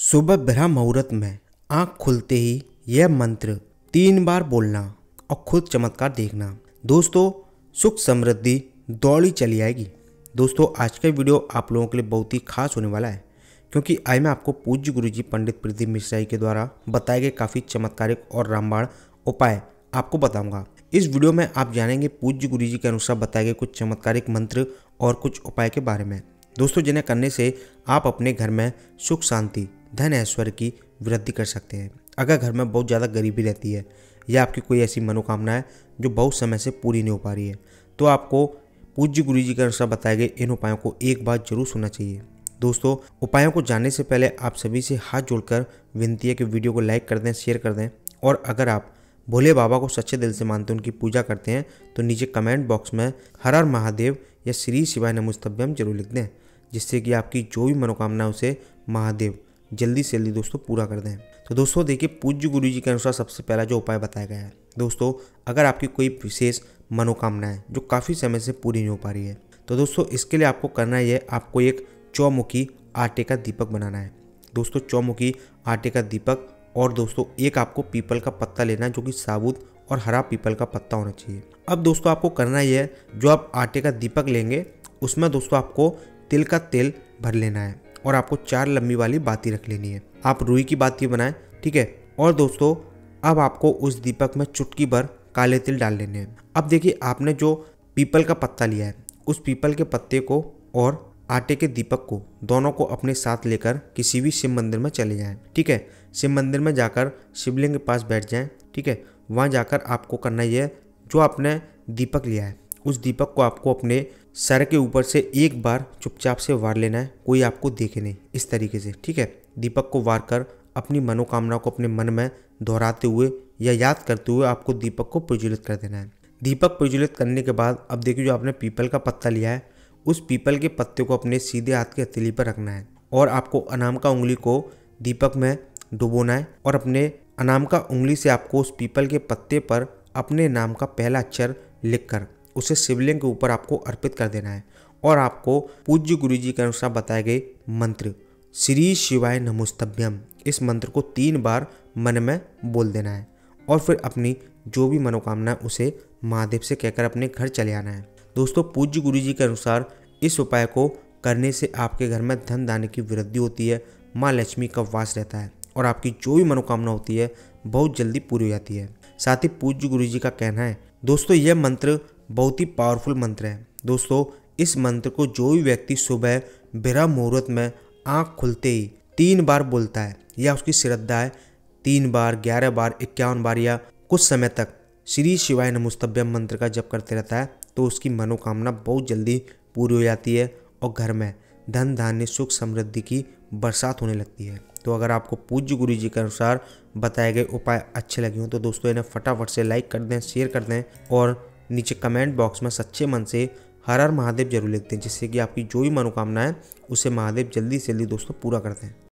सुबह ब्रह्म मुहूर्त में आँख खुलते ही यह मंत्र तीन बार बोलना और खुद चमत्कार देखना। दोस्तों, सुख समृद्धि दौड़ी चली आएगी। दोस्तों, आज का वीडियो आप लोगों के लिए बहुत ही खास होने वाला है, क्योंकि आज मैं आपको पूज्य गुरुजी पंडित प्रदीप मिश्रा के द्वारा बताए गए काफ़ी चमत्कारिक और रामबाण उपाय आपको बताऊँगा। इस वीडियो में आप जानेंगे पूज्य गुरुजी के अनुसार बताए गए कुछ चमत्कारिक मंत्र और कुछ उपाय के बारे में। दोस्तों, जिन्हें करने से आप अपने घर में सुख शांति धन ऐश्वर्य की वृद्धि कर सकते हैं। अगर घर में बहुत ज़्यादा गरीबी रहती है या आपकी कोई ऐसी मनोकामना है जो बहुत समय से पूरी नहीं हो पा रही है तो आपको पूज्य गुरु जी के अनुसार बताए गए इन उपायों को एक बार ज़रूर सुनना चाहिए। दोस्तों, उपायों को जानने से पहले आप सभी से हाथ जोड़कर विनती है कि वीडियो को लाइक कर दें, शेयर कर दें और अगर आप भोले बाबा को सच्चे दिल से मानते हैं, उनकी पूजा करते हैं तो नीचे कमेंट बॉक्स में हर हर महादेव या श्री शिवाय नमुस्तभ्यम ज़रूर लिख दें, जिससे कि आपकी जो भी मनोकामना उसे महादेव जल्दी से जल्दी दोस्तों पूरा कर दें। तो दोस्तों देखिए पूज्य गुरु जी के अनुसार सबसे पहला जो उपाय बताया गया है, दोस्तों अगर आपकी कोई विशेष मनोकामना है जो काफ़ी समय से पूरी नहीं हो पा रही है तो दोस्तों इसके लिए आपको करना है आपको एक चौमुखी आटे का दीपक बनाना है। दोस्तों चौमुखी आटे का दीपक और दोस्तों एक आपको पीपल का पत्ता लेना है जो कि साबुत और हरा पीपल का पत्ता होना चाहिए। अब दोस्तों आपको करना यह है, जो आप आटे का दीपक लेंगे, उसमें दोस्तों आपको तिल का तेल भर लेना है। और आपको चार लंबी वाली बाती रख लेनी है। आप रुई की बाती बनाएँ, ठीक है? और दोस्तों, अब आपको उस दीपक में चुटकी भर काले तिल डाल लेने हैं। अब देखिए, आपने जो पीपल का पत्ता लिया है, उस पीपल के पत्ते को और आटे के दीपक को, दोनों को अपने साथ लेकर किसी भी शिव मंदिर में चले जाएँ, ठीक है? शिव मंदिर में जाकर शिवलिंग के पास बैठ जाएँ, ठीक है? वहाँ जाकर आपको करना यह जो आपने दीपक लिया है। उस दीपक को आपको अपने सर के ऊपर से एक बार चुपचाप से वार लेना है। कोई आपको देखे नहीं, इस तरीके से, ठीक है? दीपक को वार कर अपनी मनोकामना को अपने मन में दोहराते हुए या याद करते हुए आपको दीपक को प्रज्वलित कर देना है। दीपक प्रज्वलित करने के बाद, अब देखिए जो आपने पीपल का पत्ता लिया है, उस पीपल के पत्ते को अपने सीधे हाथ की हथेली पर रखना है और आपको अनाम का उंगली को दीपक में डुबोना है और अपने अनाम का उंगली से आपको उस पीपल के पत्ते पर अपने नाम का पहला अक्षर लिखकर उसे शिवलिंग के ऊपर आपको अर्पित कर देना है और आपको पूज्य गुरु जी के अनुसार बताए गए मंत्र, श्री शिवाय नमोस्तभ्यम, इस मंत्र को तीन बार मन में बोल देना है और फिर अपनी जो भी मनोकामना उसे महादेव से कहकर अपने घर चले आना है। दोस्तों, पूज्य गुरु जी के अनुसार इस उपाय को करने से आपके घर में धन दाने की वृद्धि होती है, माँ लक्ष्मी का वास रहता है और आपकी जो भी मनोकामना होती है, बहुत जल्दी पूरी हो जाती है। साथ ही पूज्य गुरु जी का कहना है, दोस्तों, यह मंत्र बहुत ही पावरफुल मंत्र है। दोस्तों, इस मंत्र को जो भी व्यक्ति सुबह बिरा मुहूर्त में आँख खुलते ही तीन बार बोलता है या उसकी श्रद्धा है, तीन बार, ग्यारह बार, इक्यावन बार या कुछ समय तक श्री शिवाय नमुस्तभ्यम मंत्र का जप करते रहता है तो उसकी मनोकामना बहुत जल्दी पूरी हो जाती है और घर में धन धान्य, सुख समृद्धि की बरसात होने लगती है। तो अगर आपको पूज्य गुरु जी के अनुसार बताए गए उपाय अच्छे लगे हों तो दोस्तों इन्हें फटाफट से लाइक कर दें शेयर कर दें और नीचे कमेंट बॉक्स में सच्चे मन से हर हर महादेव ज़रूर लिखते हैं, जिससे कि आपकी जो भी मनोकामना है, उसे महादेव जल्दी से जल्दी दोस्तों पूरा करते हैं।